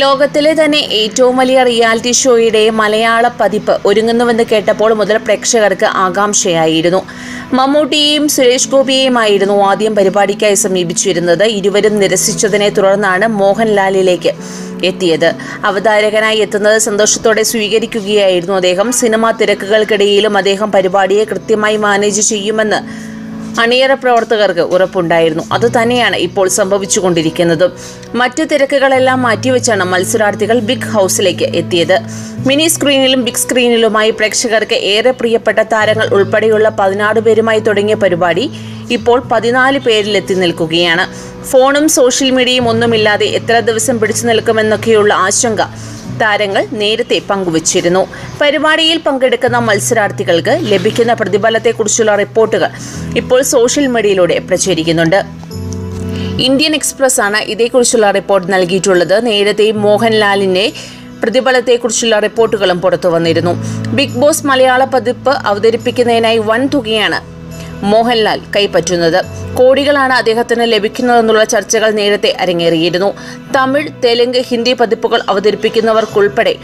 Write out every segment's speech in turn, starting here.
ലോകത്തിലെ തന്നെ ഏറ്റവും വലിയ റിയാലിറ്റി ഷോയുടെ മലയാള പതിപ്പ് ഒരുങ്ങുന്നുവെന്ന് കേട്ടപ്പോൾ മുതൽ പ്രേക്ഷകർക്ക് ആകാംക്ഷയായിരുന്നു. മമ്മൂട്ടിയെയും സുരേഷ് ഗോപിയെയുമായിരുന്നു ആദ്യം പരിപാടിക്കായി സമീപിച്ചിരുന്നത്. ഇരുവരും നിരസിച്ചതിനെ തുടർന്നാണ് മോഹൻലാലിലേക്ക് എത്തിയത്. അവതാരകനായി എത്തുന്നത് സന്തോഷത്തോടെ സ്വീകരിക്കുകയായിരുന്നു അദ്ദേഹം. സിനിമാ തിരക്കുകൾക്കിടയിലും അദ്ദേഹം പരിപാടിയെ കൃത്യമായി മാനേജ് ചെയ്യുമെന്ന് അണിയറ പ്രവർത്തകർക്ക് ഉറപ്പുണ്ടായിരുന്നു. അത് തന്നെയാണ് ഇപ്പോൾ സംഭവിച്ചുകൊണ്ടിരിക്കുന്നത്. മറ്റു തിരക്കുകളെല്ലാം മാറ്റിവെച്ചാണ് മത്സരാർത്ഥികൾ ബിഗ് ഹൗസിലേക്ക് എത്തിയത്. മിനി സ്ക്രീനിലും ബിഗ് സ്ക്രീനിലുമായി പ്രേക്ഷകർക്ക് ഏറെ പ്രിയപ്പെട്ട താരങ്ങൾ ഉൾപ്പെടെയുള്ള പതിനാറ് പേരുമായി തുടങ്ങിയ പരിപാടി ഇപ്പോൾ പതിനാല് പേരിലെത്തി നിൽക്കുകയാണ്. ഫോണും സോഷ്യൽ മീഡിയയും ഒന്നുമില്ലാതെ എത്ര ദിവസം പിടിച്ചു നിൽക്കുമെന്നൊക്കെയുള്ള ആശങ്ക താരങ്ങൾ നേരത്തെ പങ്കുവച്ചിരുന്നു. പരിപാടിയിൽ പങ്കെടുക്കുന്ന മത്സരാർത്ഥികൾക്ക് ലഭിക്കുന്ന പ്രതിഫലത്തെക്കുറിച്ചുള്ള റിപ്പോർട്ടുകൾ ഇപ്പോൾ സോഷ്യൽ മീഡിയയിലൂടെ പ്രചരിക്കുന്നുണ്ട്. ഇന്ത്യൻ എക്സ്പ്രസ് ആണ് ഇതേക്കുറിച്ചുള്ള റിപ്പോർട്ട് നൽകിയിട്ടുള്ളത്. നേരത്തെ മോഹൻലാലിന്റെ പ്രതിഫലത്തെക്കുറിച്ചുള്ള റിപ്പോർട്ടുകളും പുറത്തു വന്നിരുന്നു. ബിഗ് ബോസ് മലയാള പതിപ്പ് അവതരിപ്പിക്കുന്നതിനായി വൻ തുകയാണ് മോഹൻലാൽ കൈപ്പറ്റുന്നത്. കോടികളാണ് അദ്ദേഹത്തിന് ലഭിക്കുന്നതെന്നുള്ള ചർച്ചകൾ നേരത്തെ അരങ്ങേറിയിരുന്നു. തമിഴ് തെലുങ്ക് ഹിന്ദി പതിപ്പുകൾ അവതരിപ്പിക്കുന്നവർക്കുൾപ്പെടെ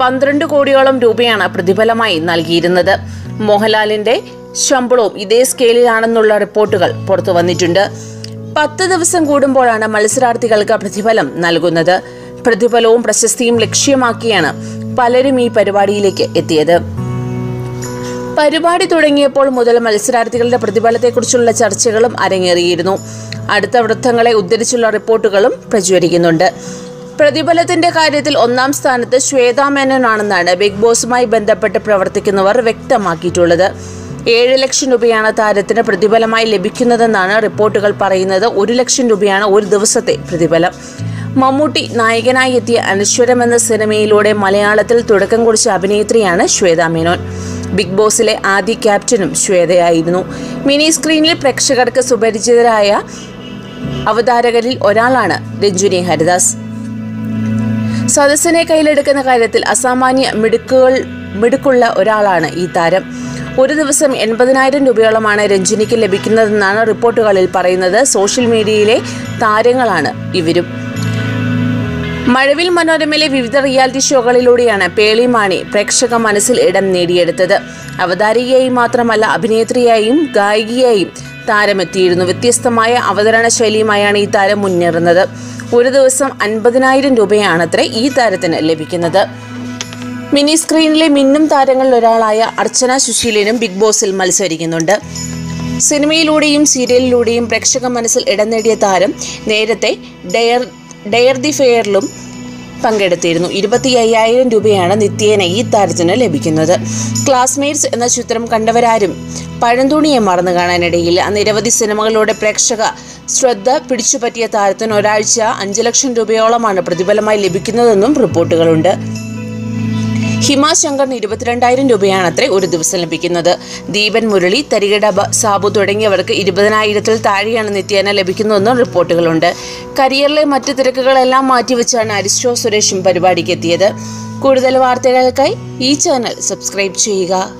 പന്ത്രണ്ട് കോടിയോളം രൂപയാണ് പ്രതിഫലമായി നൽകിയിരുന്നത്. മോഹൻലാലിന്റെ ശമ്പളവും ഇതേ സ്കെയിലിലാണെന്നുള്ള റിപ്പോർട്ടുകൾ പുറത്തു വന്നിട്ടുണ്ട്. പത്ത് ദിവസം കൂടുമ്പോഴാണ് മത്സരാർത്ഥികൾക്ക് പ്രതിഫലം നൽകുന്നത്. പ്രതിഫലവും പ്രശസ്തിയും ലക്ഷ്യമാക്കിയാണ് പലരും ഈ പരിപാടിയിലേക്ക് എത്തിയത്. പരിപാടി തുടങ്ങിയപ്പോൾ മുതൽ മത്സരാർത്ഥികളുടെ പ്രതിഫലത്തെക്കുറിച്ചുള്ള ചർച്ചകളും അരങ്ങേറിയിരുന്നു. അടുത്ത വൃത്തങ്ങളെ ഉദ്ധരിച്ചുള്ള റിപ്പോർട്ടുകളും പ്രചരിക്കുന്നുണ്ട്. പ്രതിഫലത്തിന്റെ കാര്യത്തിൽ ഒന്നാം സ്ഥാനത്ത് ശ്വേതാ മേനോനാണെന്നാണ് ബിഗ് ബോസുമായി ബന്ധപ്പെട്ട് പ്രവർത്തിക്കുന്നവർ വ്യക്തമാക്കിയിട്ടുള്ളത്. ഏഴ് ലക്ഷം രൂപയാണ് താരത്തിന് പ്രതിഫലമായി ലഭിക്കുന്നതെന്നാണ് റിപ്പോർട്ടുകൾ പറയുന്നത്. ഒരു ലക്ഷം രൂപയാണ് ഒരു ദിവസത്തെ പ്രതിഫലം. മമ്മൂട്ടി നായകനായി എത്തിയ അനശ്വരം എന്ന സിനിമയിലൂടെ മലയാളത്തിൽ തുടക്കം കുറിച്ച അഭിനേത്രിയാണ് ശ്വേതാ മേനോൻ. ബിഗ് ബോസിലെ ആദ്യ ക്യാപ്റ്റനും ശ്വേതയായിരുന്നു. മിനി സ്ക്രീനിൽ പ്രേക്ഷകർക്ക് സുപരിചിതരായ അവതാരകരിൽ ഒരാളാണ് രഞ്ജുനി ഹരിദാസ്. സദസ്സിനെ കയ്യിലെടുക്കുന്ന കാര്യത്തിൽ അസാമാന്യ മിടുക്കുകൾ മിടുക്കുള്ള ഒരാളാണ് ഈ താരം. ഒരു ദിവസം എൺപതിനായിരം രൂപയോളമാണ് രഞ്ജിനിക്ക് ലഭിക്കുന്നതെന്നാണ് റിപ്പോർട്ടുകളിൽ പറയുന്നത്. സോഷ്യൽ മീഡിയയിലെ താരങ്ങളാണ് ഇവരും. മഴവിൽ മനോരമയിലെ വിവിധ റിയാലിറ്റി ഷോകളിലൂടെയാണ് പേളി മാണി പ്രേക്ഷക മനസ്സിൽ ഇടം നേടിയെടുത്തത്. അവതാരികയായി മാത്രമല്ല അഭിനേത്രിയായും ഗായികയായും താരമെത്തിയിരുന്നു. വ്യത്യസ്തമായ അവതരണ ശൈലിയുമായാണ് ഈ താരം മുന്നേറുന്നത്. ഒരു ദിവസം അൻപതിനായിരം രൂപയാണത്രേ ഈ താരത്തിന് ലഭിക്കുന്നത്. മിനി സ്ക്രീനിലെ മിന്നും താരങ്ങളിൽ ഒരാളായ അർച്ചന സുശീലനും ബിഗ് ബോസിൽ മത്സരിക്കുന്നുണ്ട്. സിനിമയിലൂടെയും സീരിയലിലൂടെയും പ്രേക്ഷക മനസ്സിൽ ഇടം നേടിയ താരം നേരത്തെ ഡയർ ഡയർ ദി ഫെയറിലും പങ്കെടുത്തിരുന്നു. ഇരുപത്തി അയ്യായിരം രൂപയാണ് നിത്യേന ഈ താരത്തിന് ലഭിക്കുന്നത്. ക്ലാസ്മേറ്റ്സ് എന്ന ചിത്രം കണ്ടവരാരും പഴന്തുണിയെ മറന്നു കാണാനിടയില്ല. നിരവധി സിനിമകളിലൂടെ പ്രേക്ഷക ശ്രദ്ധ പിടിച്ചുപറ്റിയ താരത്തിന് ഒരാഴ്ച അഞ്ച് ലക്ഷം രൂപയോളമാണ് പ്രതിഫലമായി ലഭിക്കുന്നതെന്നും റിപ്പോർട്ടുകളുണ്ട്. ഹിമ ശങ്കറിന് ഇരുപത്തിരണ്ടായിരം രൂപയാണ് അത്രേ ഒരു ദിവസം ലഭിക്കുന്നത്. ദീപൻ മുരളി തരികട സാബു തുടങ്ങിയവർക്ക് ഇരുപതിനായിരത്തിൽ താഴെയാണ് നിത്യേന ലഭിക്കുന്നതെന്നും റിപ്പോർട്ടുകളുണ്ട്. കരിയറിലെ മറ്റു തിരക്കുകളെല്ലാം മാറ്റിവെച്ചാണ് അരിസ്റ്റോ സുരേഷും പരിപാടിക്ക് എത്തിയത്. കൂടുതൽ വാർത്തകൾക്കായി ഈ ചാനൽ സബ്സ്ക്രൈബ് ചെയ്യുക.